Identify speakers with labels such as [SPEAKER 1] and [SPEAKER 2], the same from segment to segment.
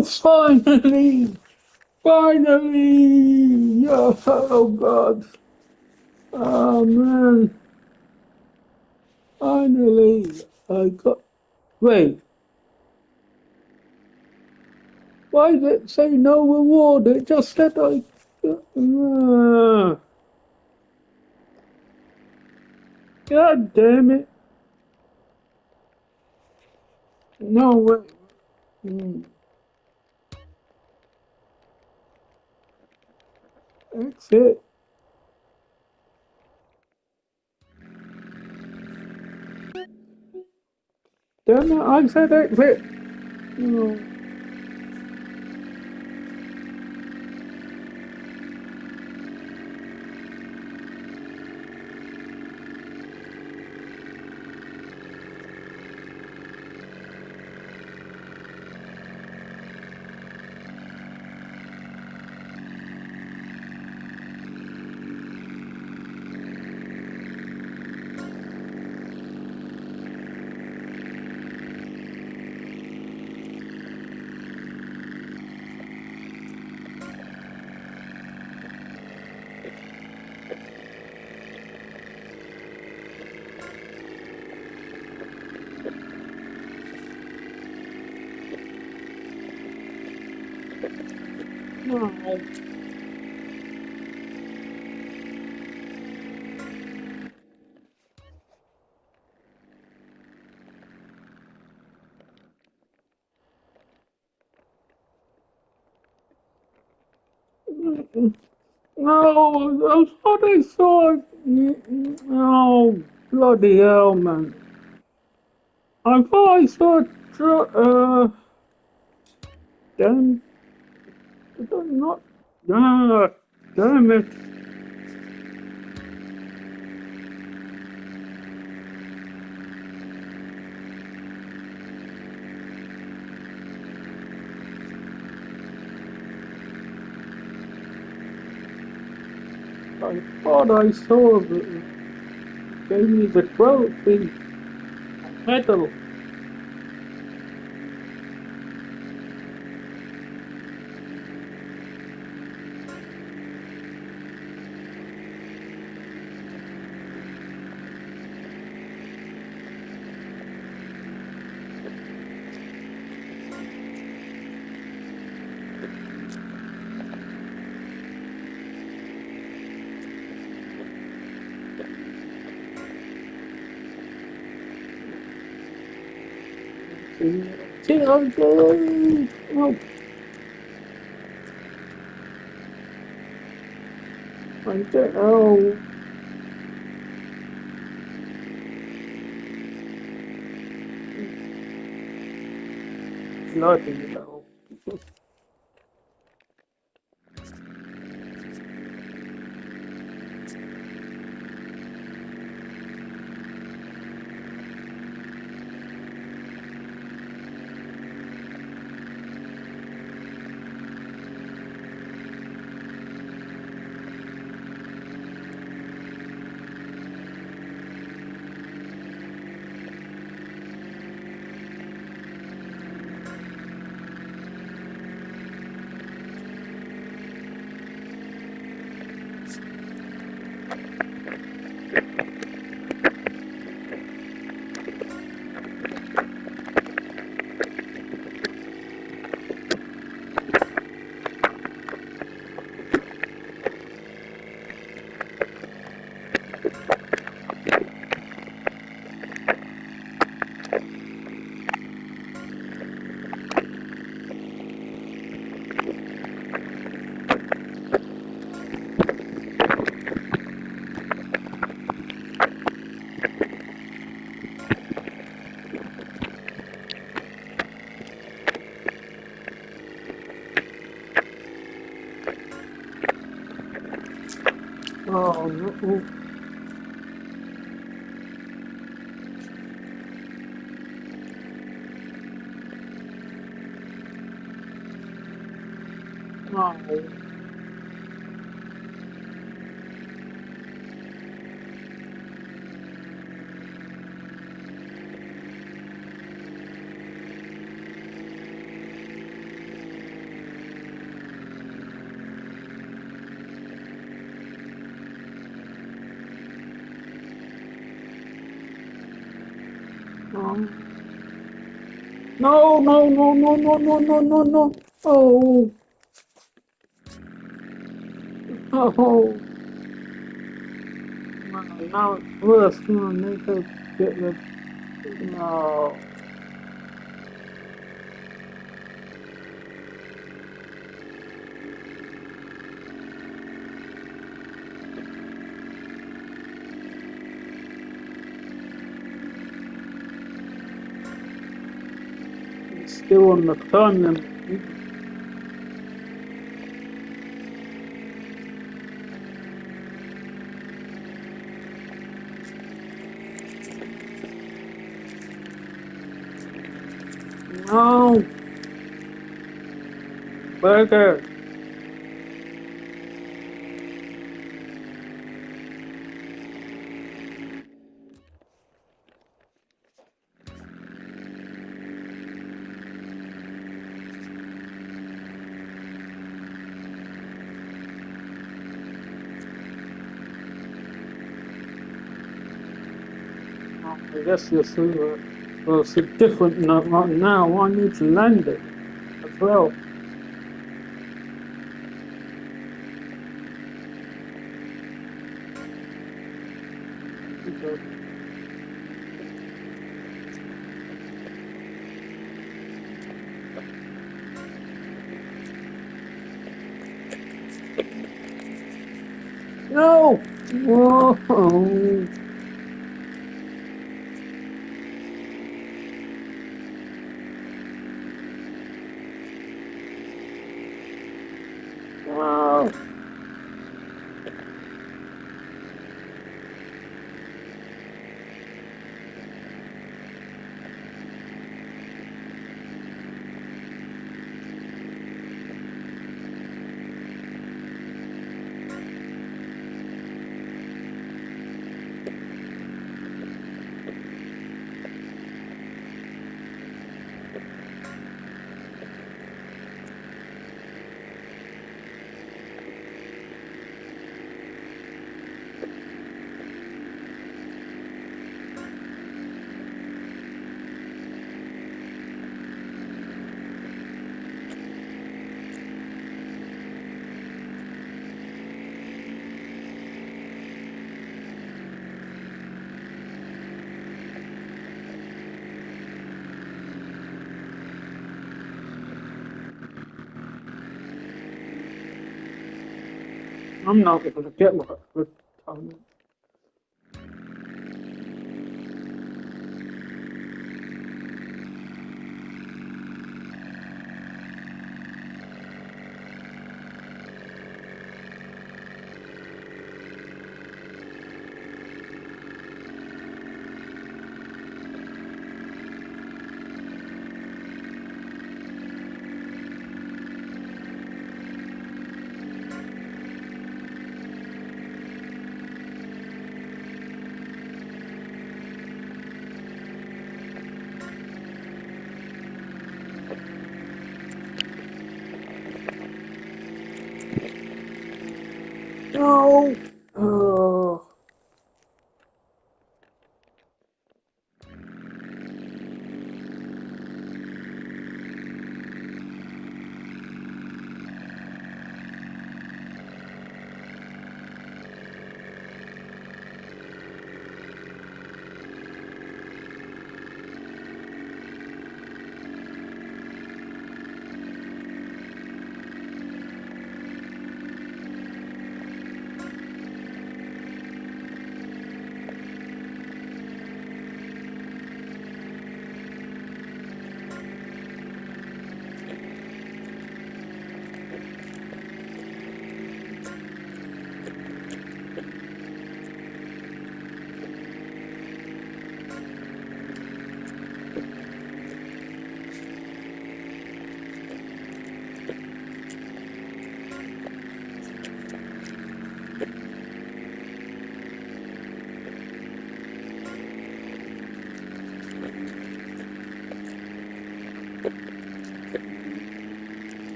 [SPEAKER 1] Oh, finally! Finally! Oh, God. Oh, man. Finally, I got. Wait. Why did it say no reward? It just said I. Uh, God damn it. No, way. Hmm. That's it. Damn it, I said exit. No. No. No, I thought I saw. Oh, bloody hell, man. I thought I saw. Uh, damn. Did not? Ah, damn it. I thought I saw the. Gave me the trophy. Medal. I'm going. Oh. I don't know. Bloody hell. Oh, no. 哦，我我 Um, no, no, no, no, no, no, no, no, no. Oh, oh. Now it's worse. Come on, need to get the. No. он экзамен. No. Burger. I guess you're still, uh, well, it's different now. I need to land it as well. No! Whoa! I'm not gonna get lost. No! Oh. Ờ.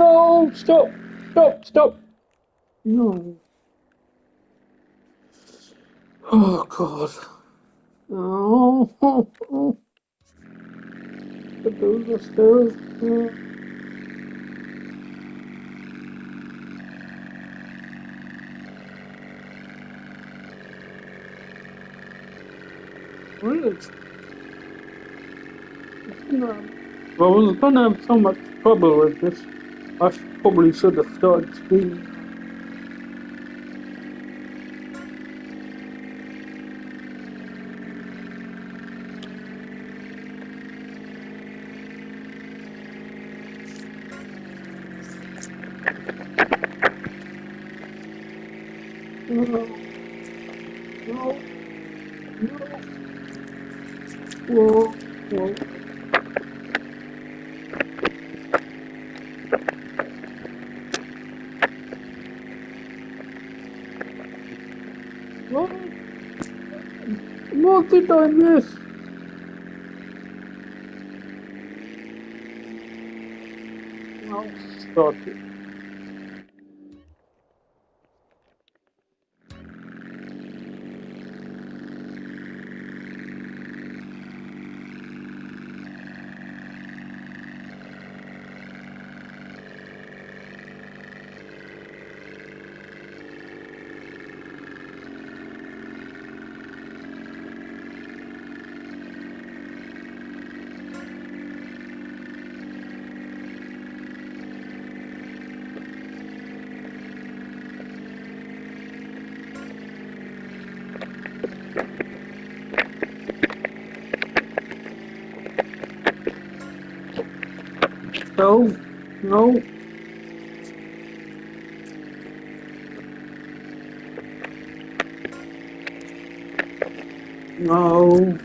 [SPEAKER 1] No, stop, stop, stop. No. Oh, God. Oh. The doors are still. Oh. Weird. No. I was gonna have so much trouble with this. I probably should have started speeding. No, no, no. Whoa. What? I miss? No, start it. No, no. No.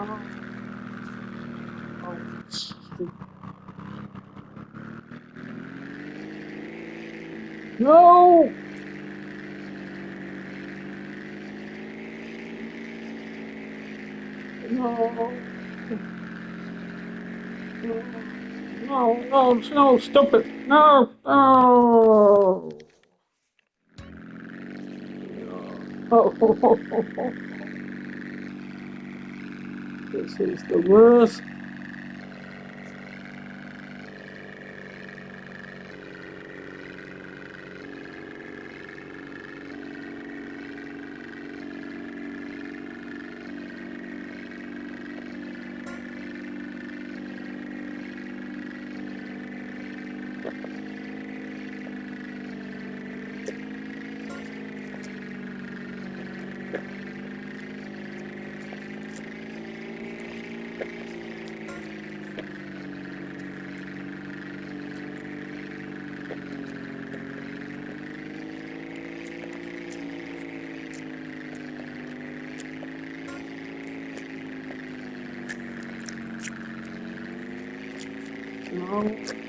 [SPEAKER 1] Oh, no. Oh, shit. No! No. No, no, no, stop it. No, no. Oh, this is the worst. No.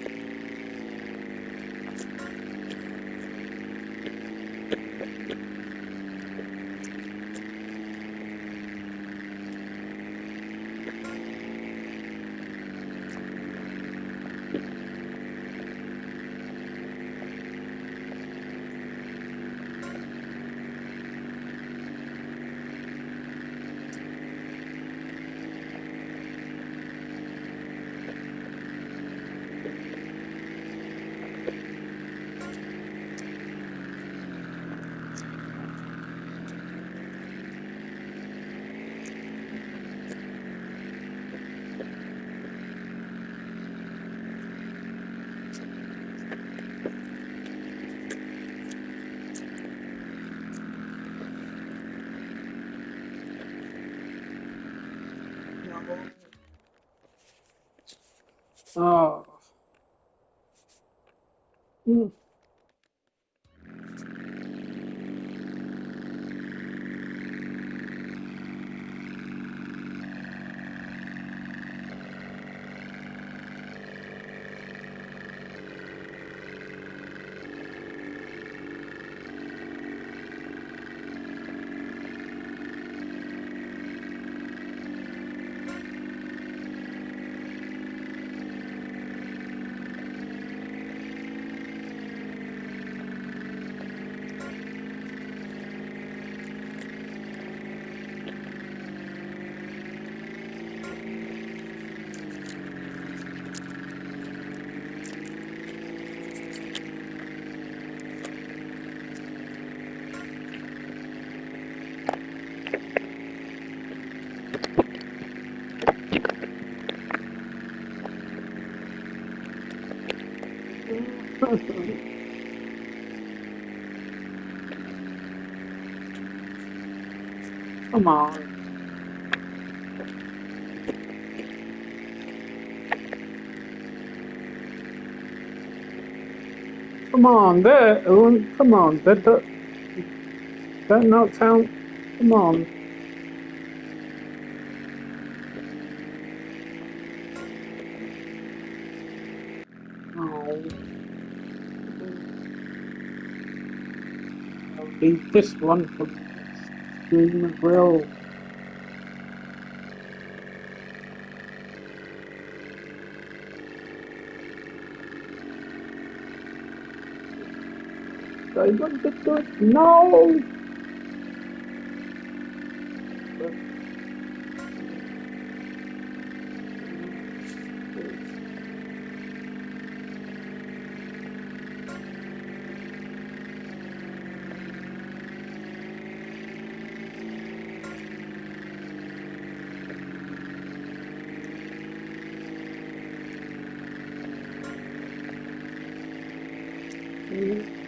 [SPEAKER 1] Mm. Come on. Come on, there, Owen. Come on, that that that not sound. Come on. Oh, I'll leave this one for stream as well. I want to do it now. No,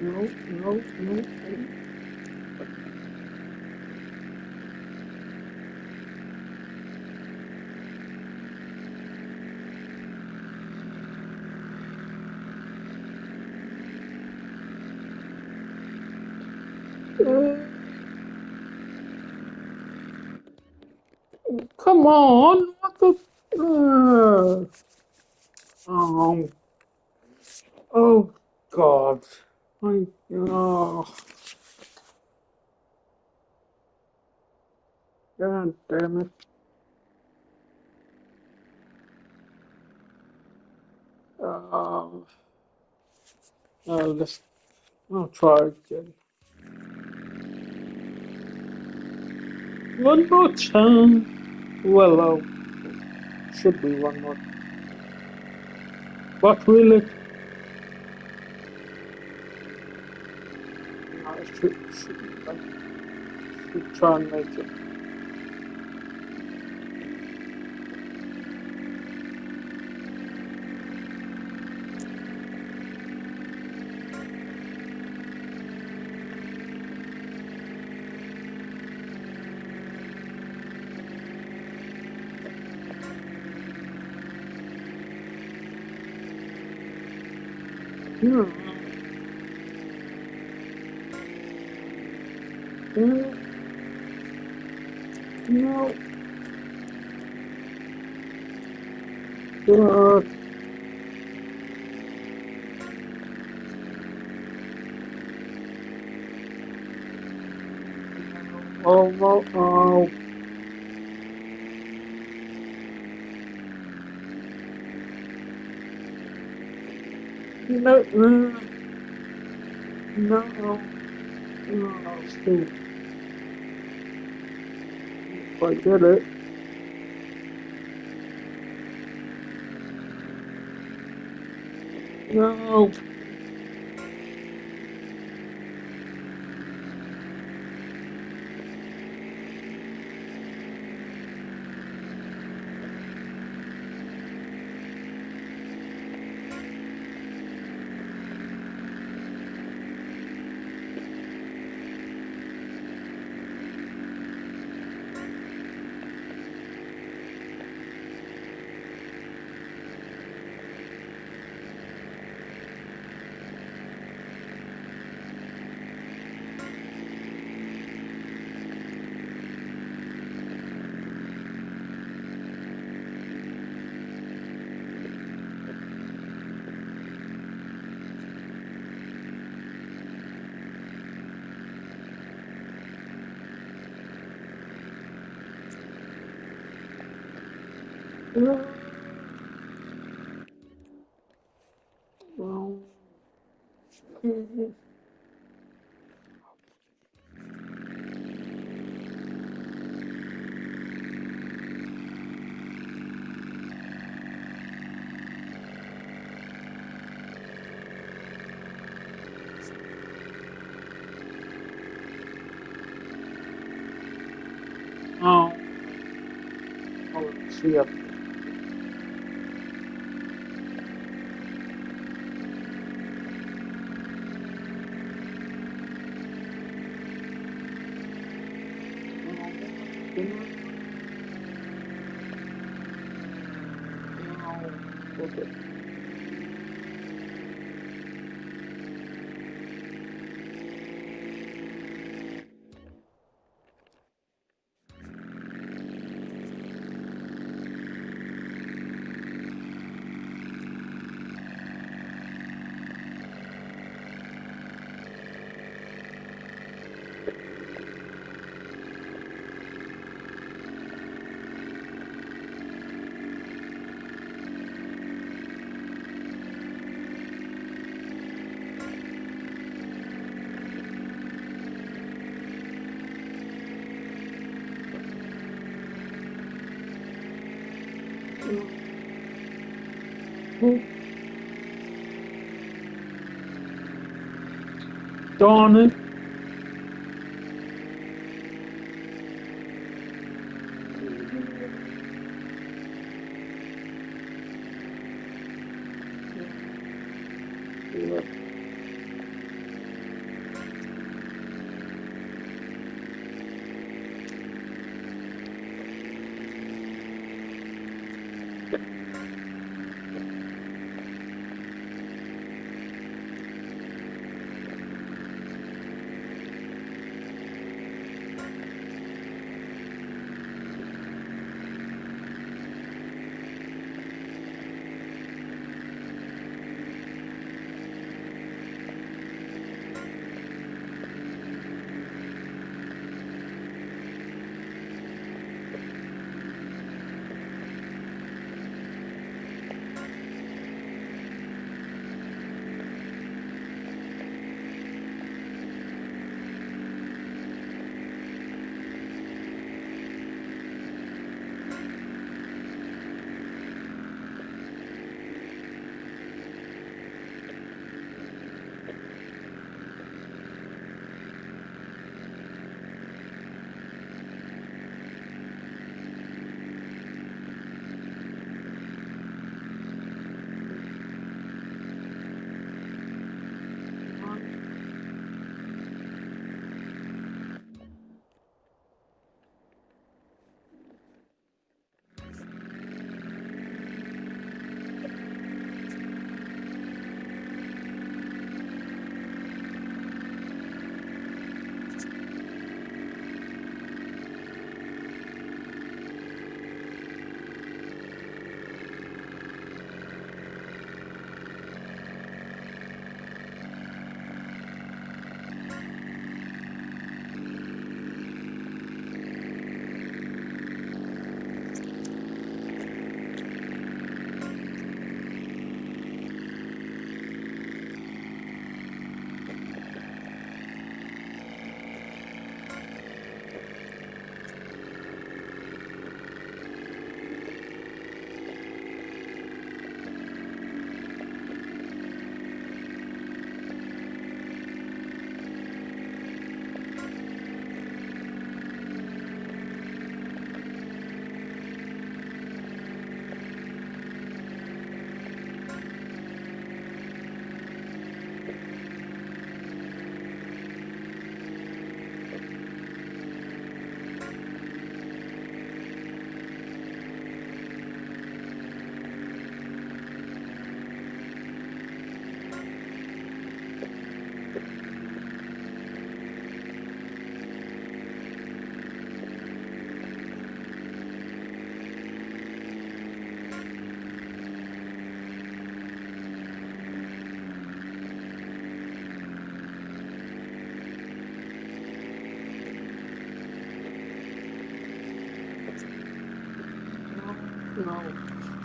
[SPEAKER 1] no, no, no. Come on, what the? Uh, oh, oh God! I oh, God damn it! Uh, I'll just I'll try again. One more time. Well, uh, should be one more. But will it? I should, should, I should try and make it. Hmm. Hmm. No. Uh, oh, oh, oh. No, no, no, I get it. No. Well, mhm. oh, oh, let's see. up. Darn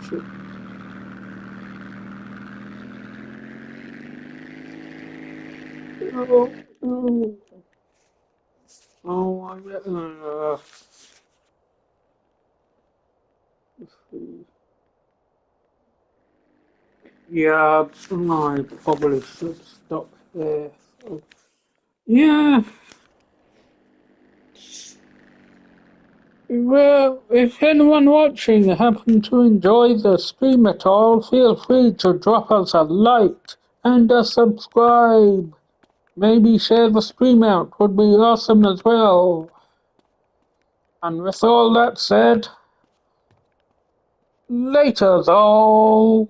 [SPEAKER 1] Shit. No. No. Oh, I get. Uh. Yeah, I probably should stop there. So, yeah. Well, if anyone watching happen to enjoy the stream at all, feel free to drop us a like and a subscribe. Maybe share the stream out would be awesome as well. And with all that said, later though.